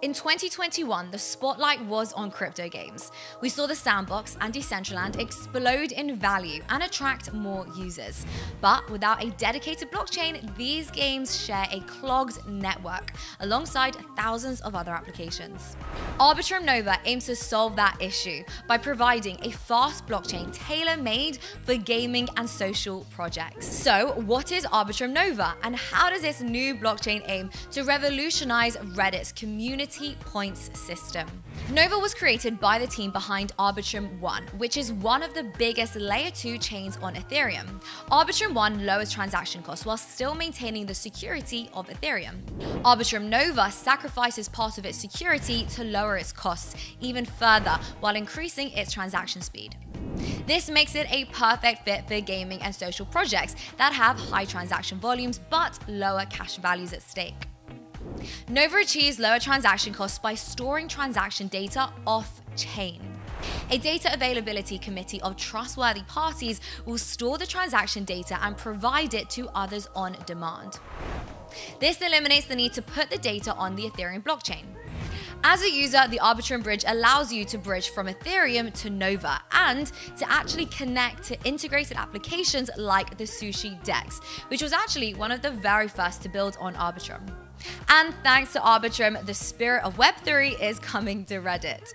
In 2021, the spotlight was on crypto games. We saw the sandbox and Decentraland explode in value and attract more users. But without a dedicated blockchain, these games share a clogged network alongside thousands of other applications. Arbitrum Nova aims to solve that issue by providing a fast blockchain tailor-made for gaming and social projects. So, what is Arbitrum Nova and how does this new blockchain aim to revolutionize Reddit's community points system. Nova was created by the team behind Arbitrum One, which is one of the biggest layer 2 chains on Ethereum. Arbitrum One lowers transaction costs while still maintaining the security of Ethereum. Arbitrum Nova sacrifices part of its security to lower its costs even further while increasing its transaction speed. This makes it a perfect fit for gaming and social projects that have high transaction volumes but lower cash values at stake. Nova achieves lower transaction costs by storing transaction data off chain. A data availability committee of trustworthy parties will store the transaction data and provide it to others on demand. This eliminates the need to put the data on the Ethereum blockchain. As a user, the Arbitrum Bridge allows you to bridge from Ethereum to Nova and to actually connect to integrated applications like the Sushi DEX, which was actually one of the very first to build on Arbitrum. And thanks to Arbitrum, the spirit of Web3 is coming to Reddit.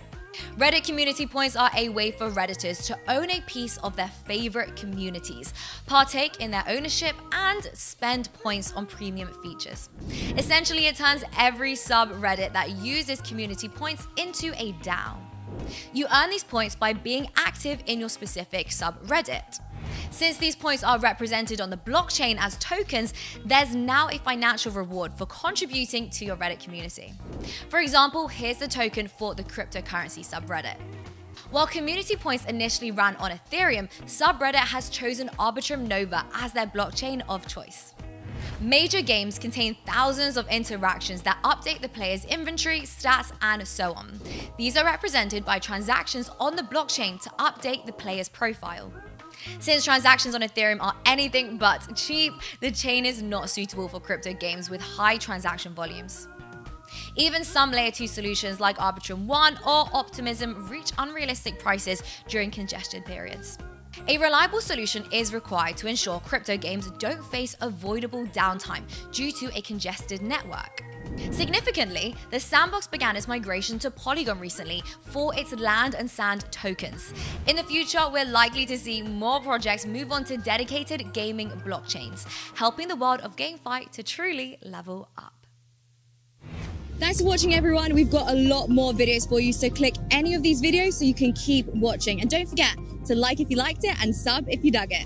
Reddit community points are a way for Redditors to own a piece of their favorite communities, partake in their ownership, and spend points on premium features. Essentially, it turns every subreddit that uses community points into a DAO. You earn these points by being active in your specific subreddit. Since these points are represented on the blockchain as tokens, there's now a financial reward for contributing to your Reddit community. For example, here's the token for the cryptocurrency subreddit. While community points initially ran on Ethereum, subreddit has chosen Arbitrum Nova as their blockchain of choice. Major games contain thousands of interactions that update the player's inventory, stats, and so on. These are represented by transactions on the blockchain to update the player's profile. Since transactions on Ethereum are anything but cheap, the chain is not suitable for crypto games with high transaction volumes. Even some layer 2 solutions like Arbitrum One or Optimism reach unrealistic prices during congested periods. A reliable solution is required to ensure crypto games don't face avoidable downtime due to a congested network. Significantly, the sandbox began its migration to Polygon recently for its land and sand tokens. In the future, we're likely to see more projects move on to dedicated gaming blockchains, helping the world of GameFi to truly level up. Thanks for watching everyone. We've got a lot more videos for you, so click any of these videos so you can keep watching. And don't forget to like if you liked it and sub if you dug it.